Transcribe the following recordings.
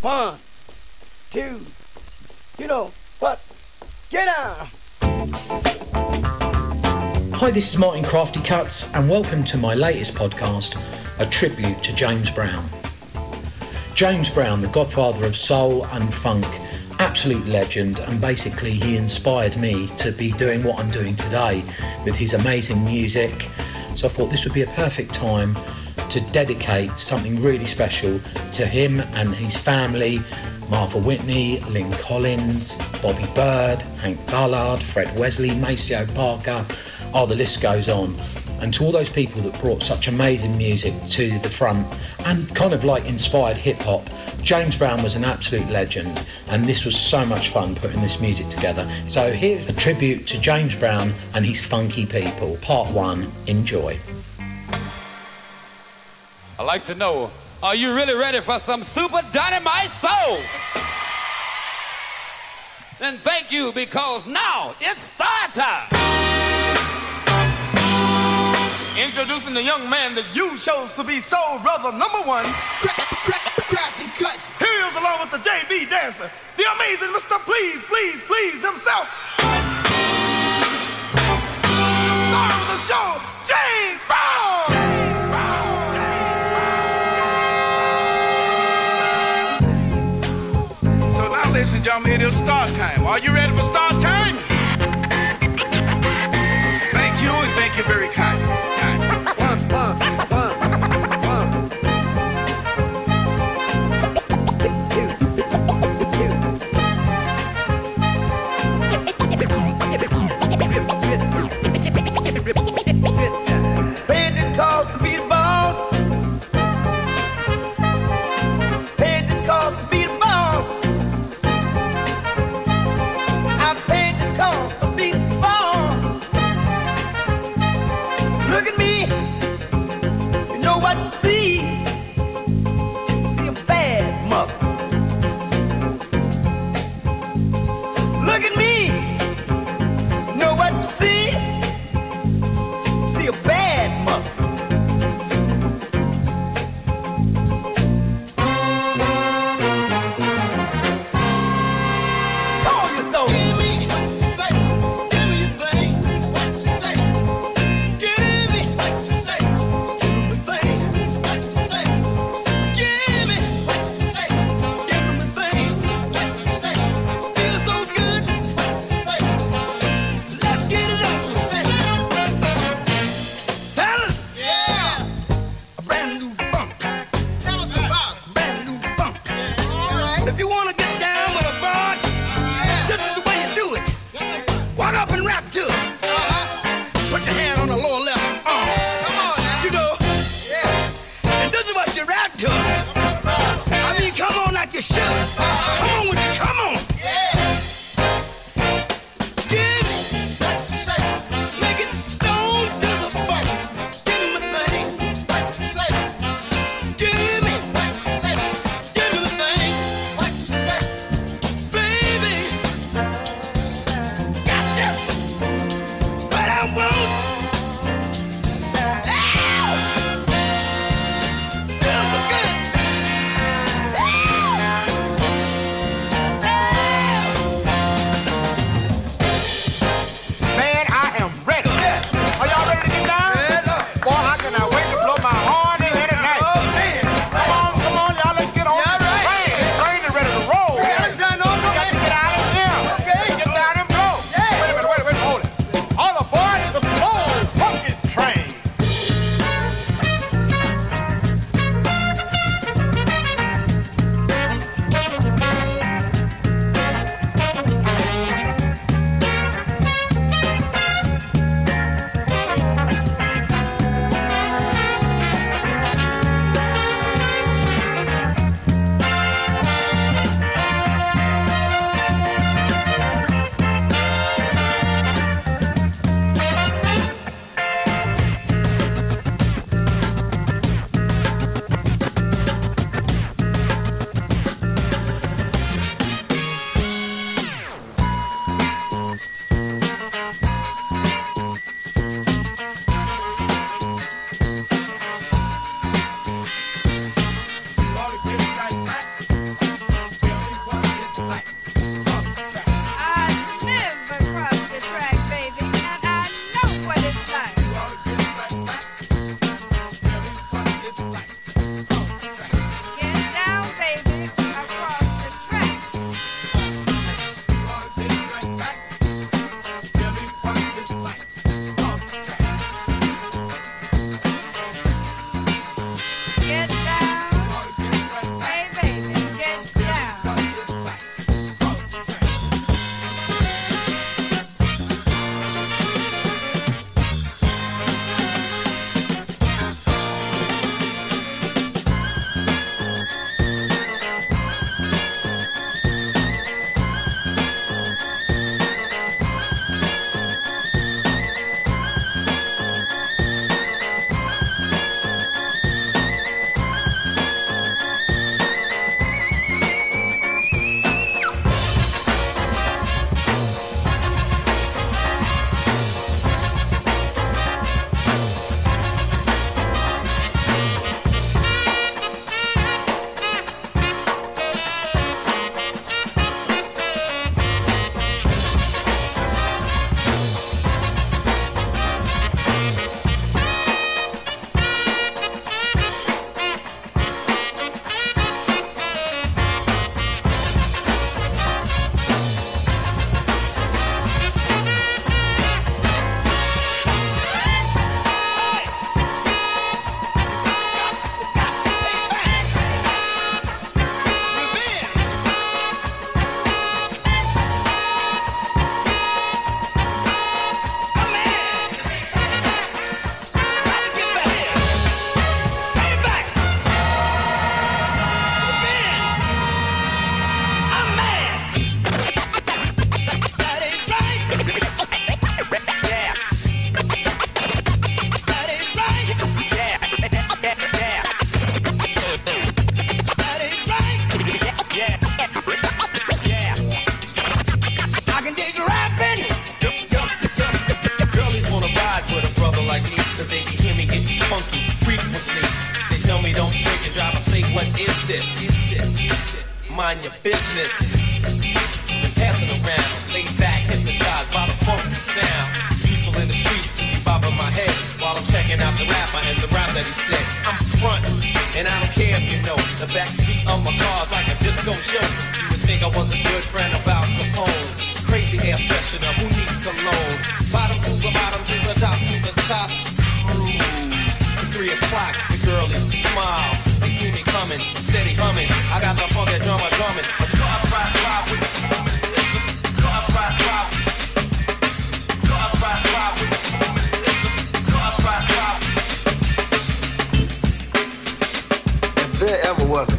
One, two, you know what? Get down. Hi, this is Martin Crafty Cuts, and welcome to my latest podcast, a tribute to James Brown. James Brown, the godfather of soul and funk, absolute legend, and basically he inspired me to be doing what I'm doing today with his amazing music. So I thought this would be a perfect time to dedicate something really special to him and his family Marva Whitney, Lyn Collins, Bobby Byrd, Hank Ballard, Fred Wesley, Maceo Parker, oh, the list goes on. And to all those people that brought such amazing music to the front and kind of like inspired hip hop, James Brown was an absolute legend, and this was so much fun putting this music together. So here's a tribute to James Brown and his funky people. Part one, enjoy. I'd like to know are you really ready for some super dynamite soul? Then thank you because now it's start time. Introducing the young man that you chose to be soul brother number one. Crack, crack, crafty cuts. Here's along with the JB dancer, the amazing Mr. Please, Please, Please himself. Gentlemen, start time. Are you ready for start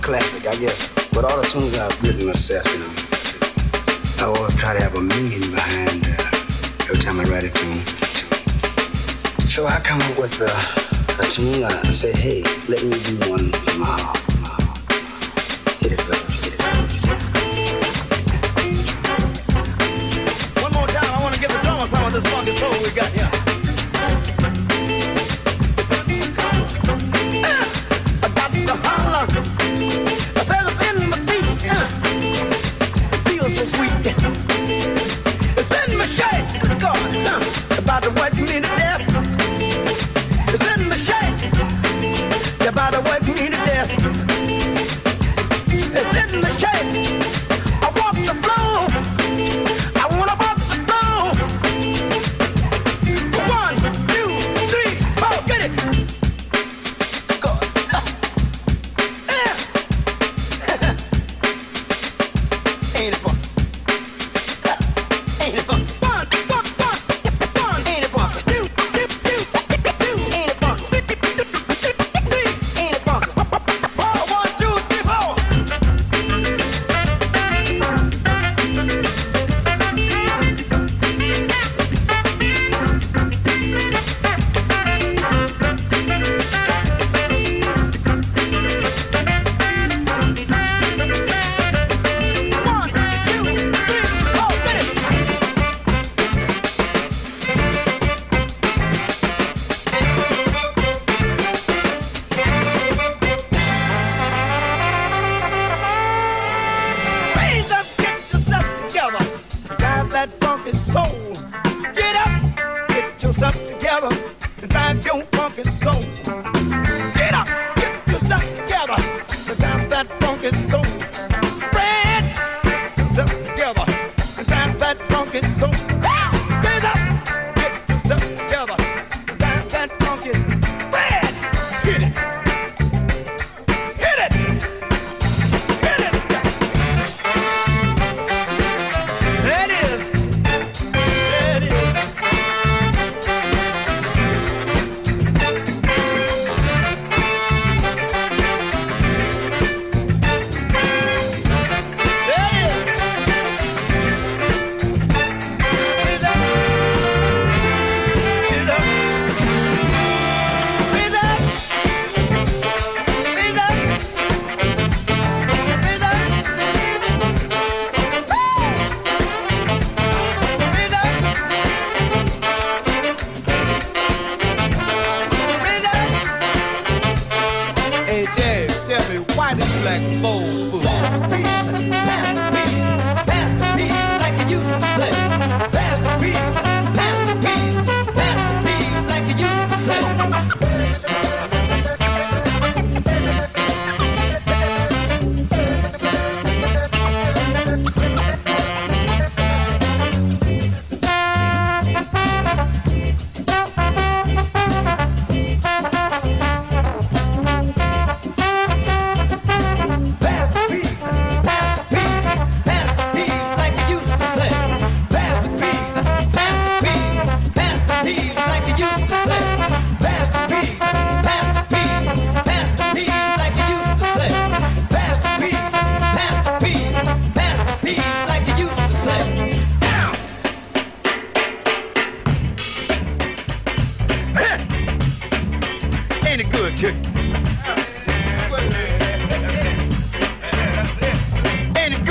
classic, I guess. But all the tunes I've written myself, you know, I always try to have a meaning behind uh, every time I write a tune. So I come up with a, a tune. Uh, I say, hey, let me do one for my heart.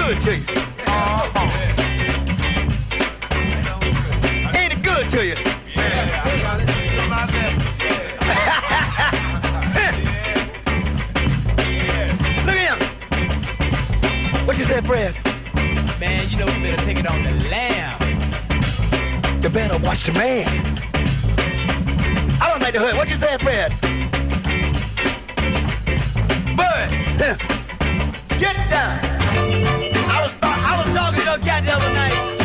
good to you? Ain't it good to you? Look at him. What you say, Fred? Man, you know you better take it on the lamb. You better watch the man. I don't like the hood. What you say, Fred? Bud, get down talking to a cat the other night.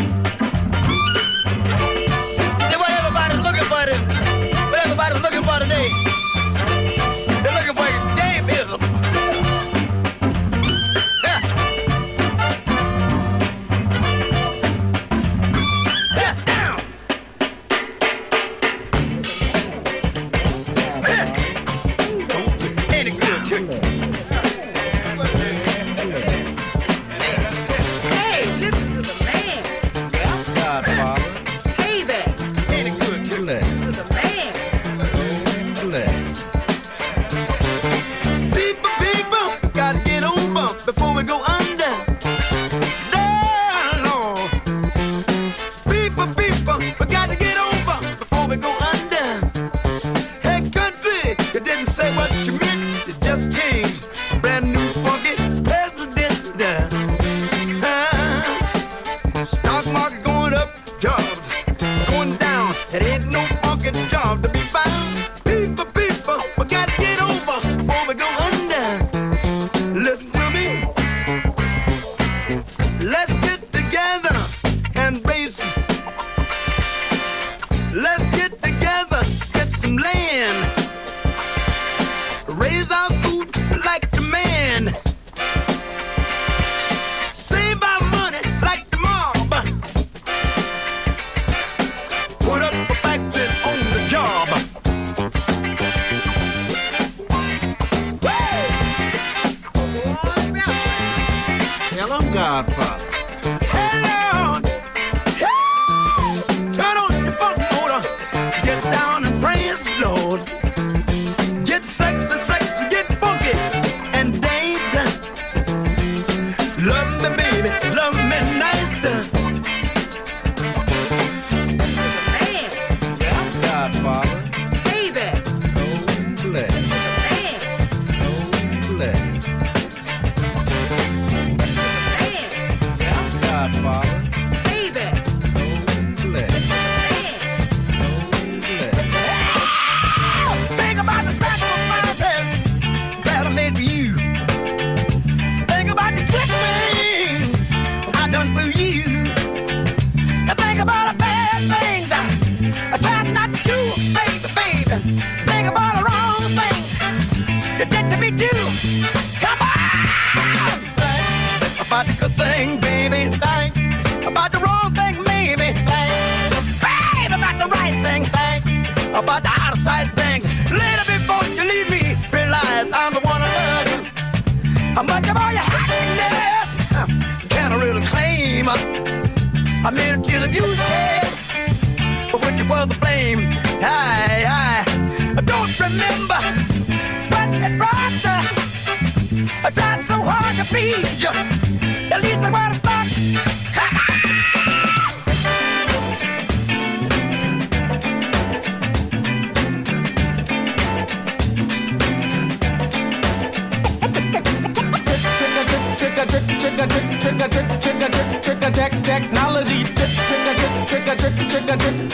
trick a trick trick a trick trick a tech technology. Trick trick a trick trick a trick trick a trick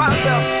myself.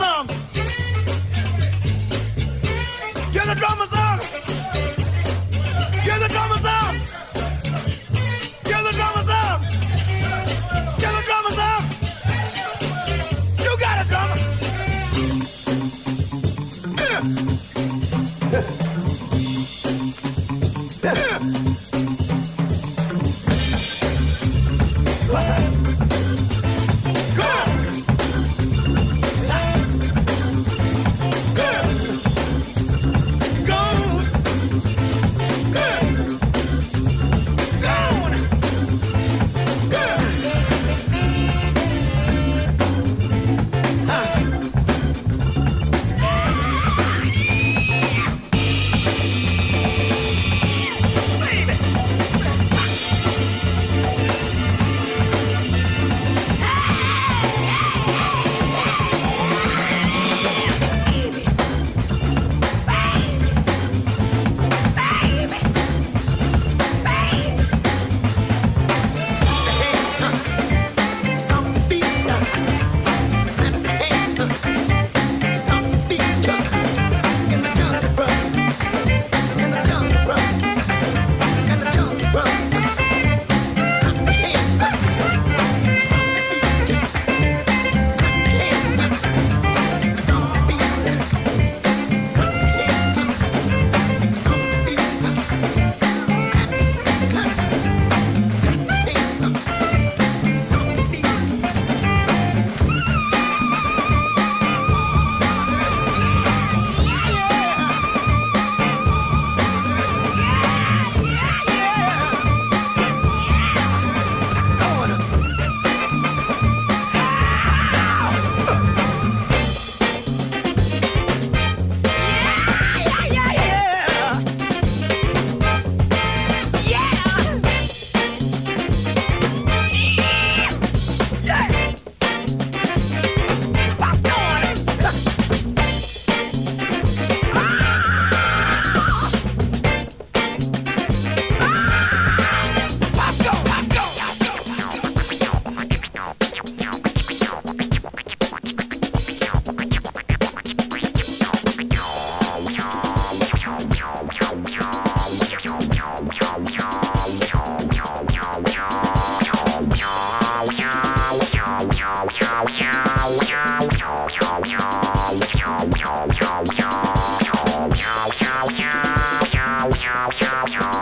Get Watch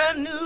Brand new